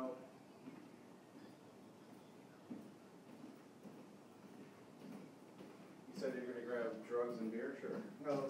No. You said you're gonna grab drugs and beer, sure. No,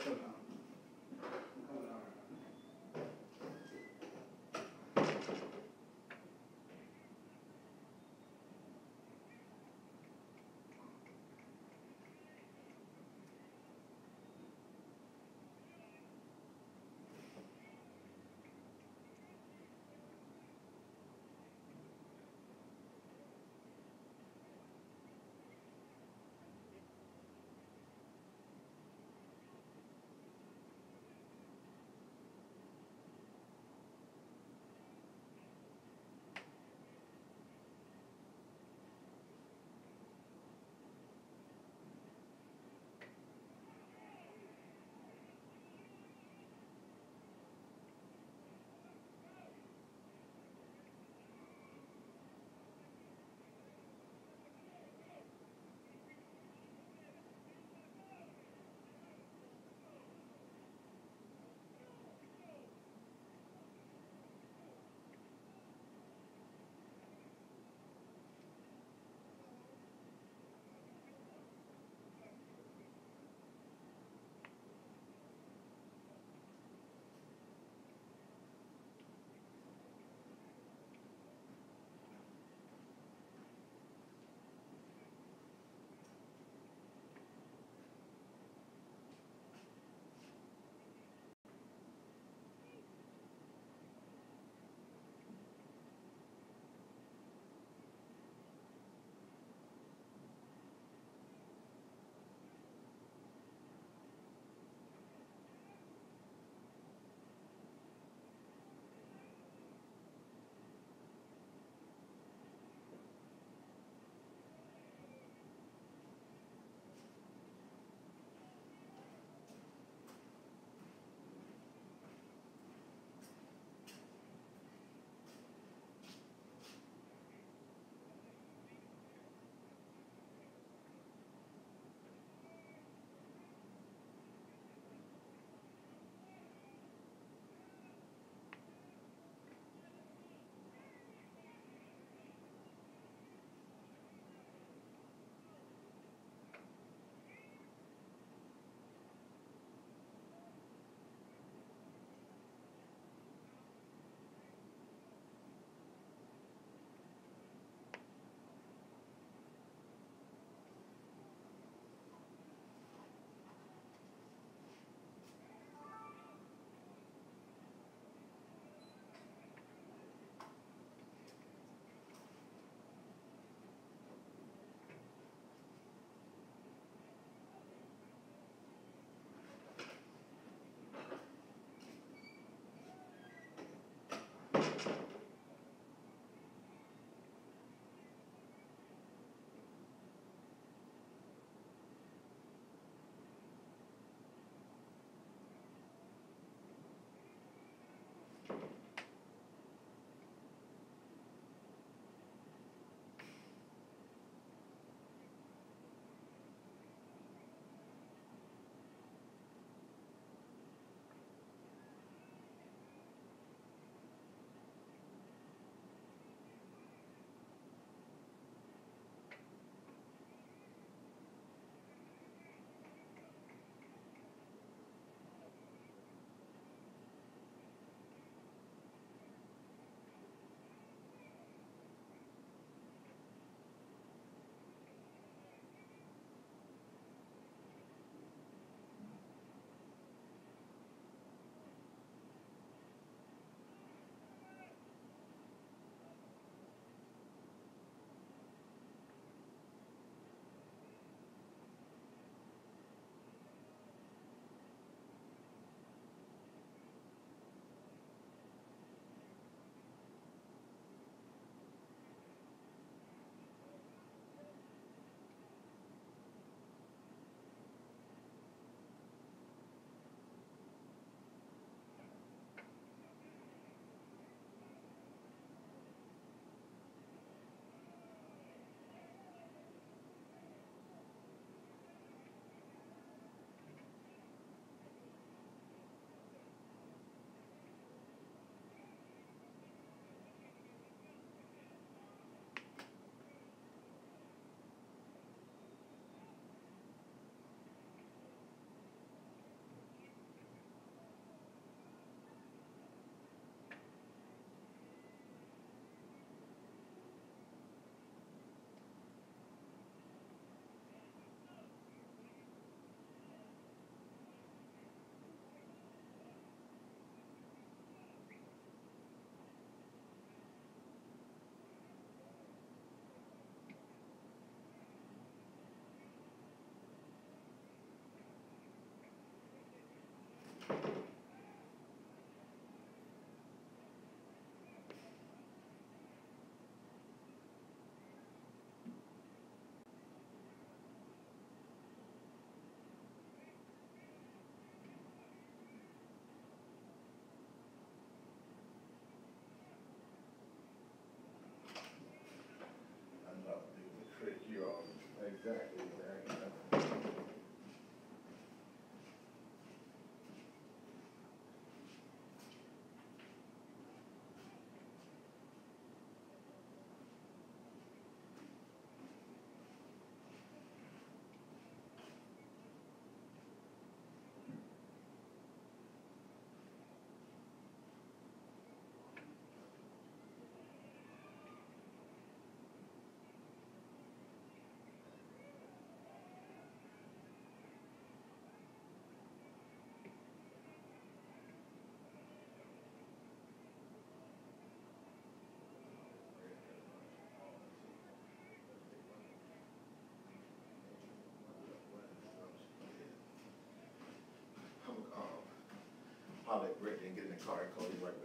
holler at Brittany and get in the car and call you right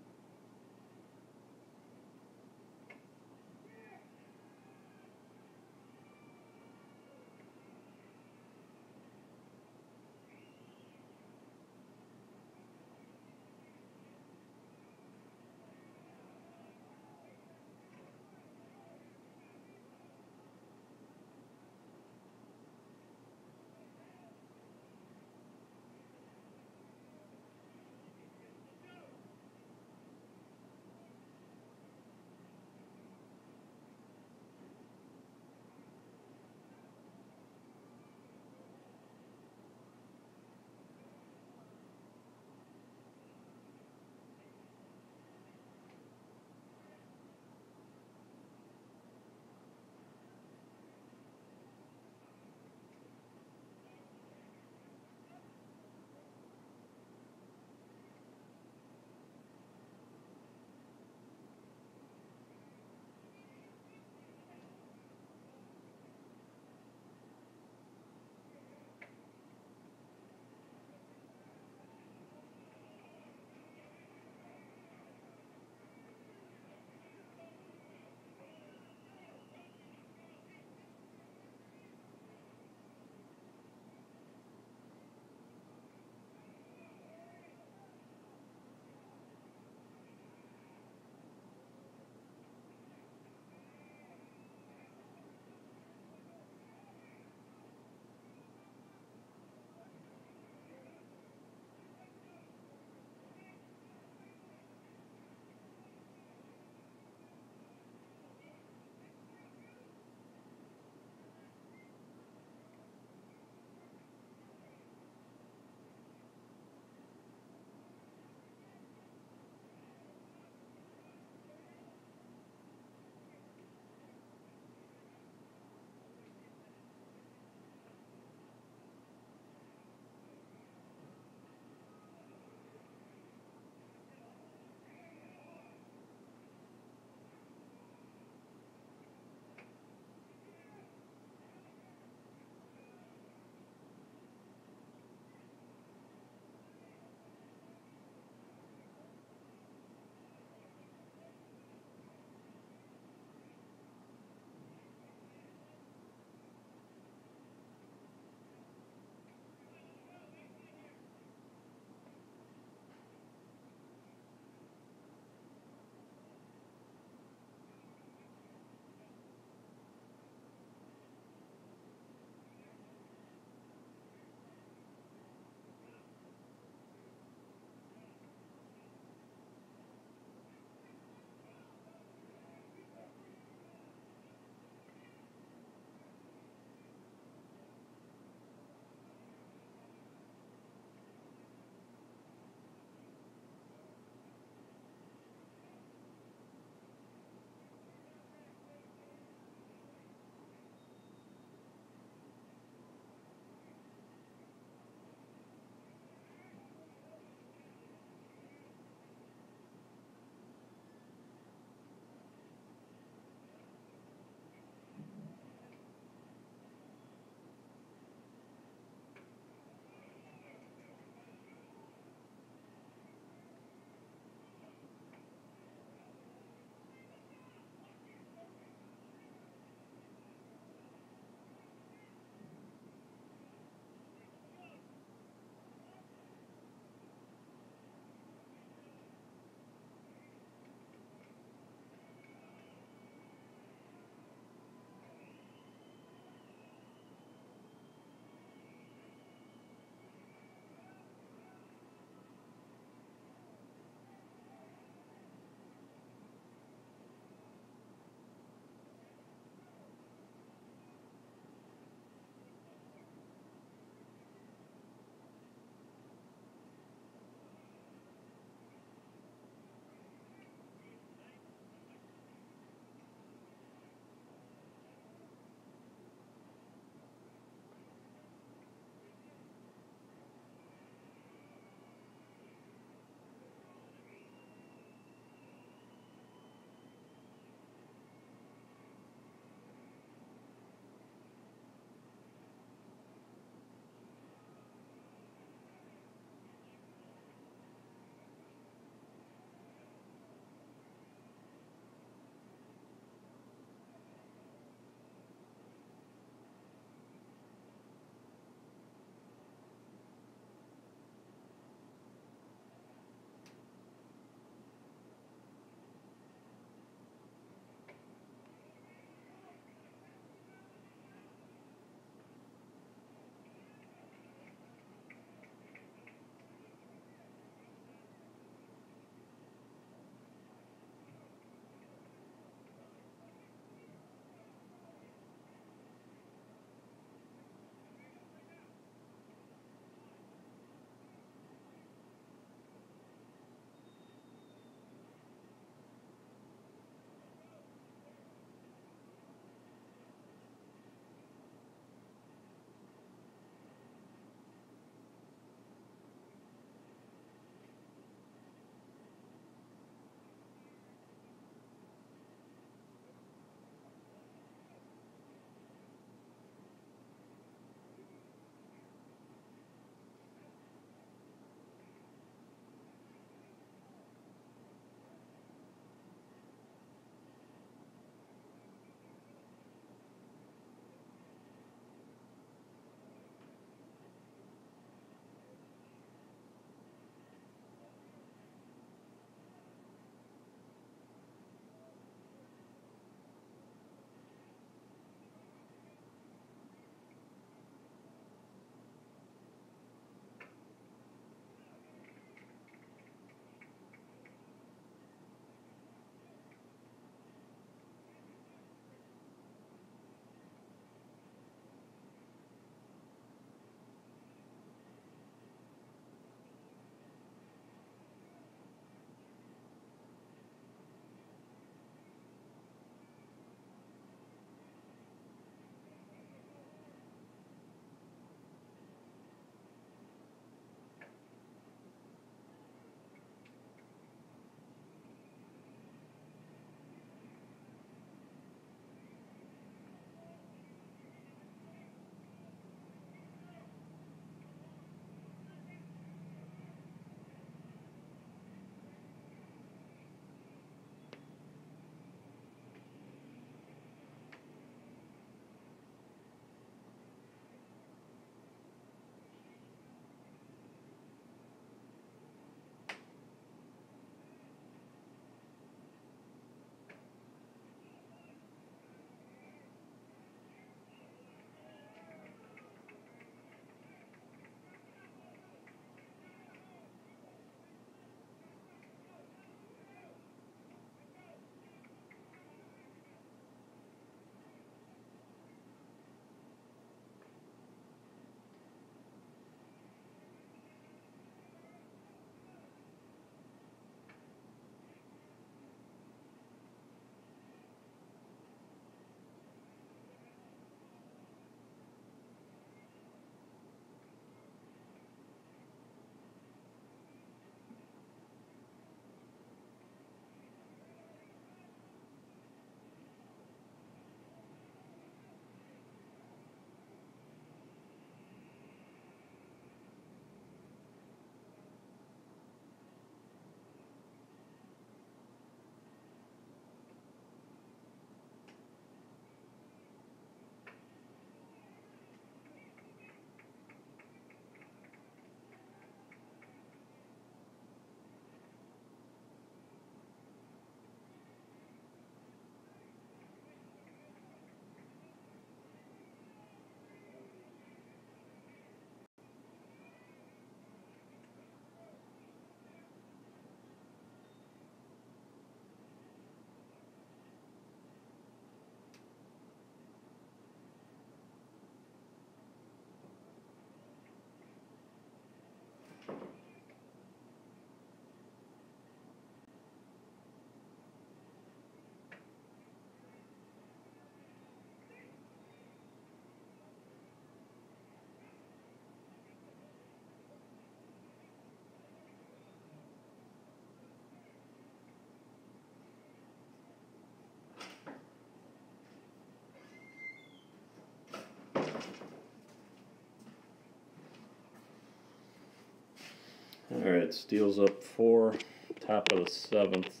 Alright, Steel's up four, top of the seventh.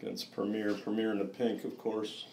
Against Premier, Premier in the pink, of course.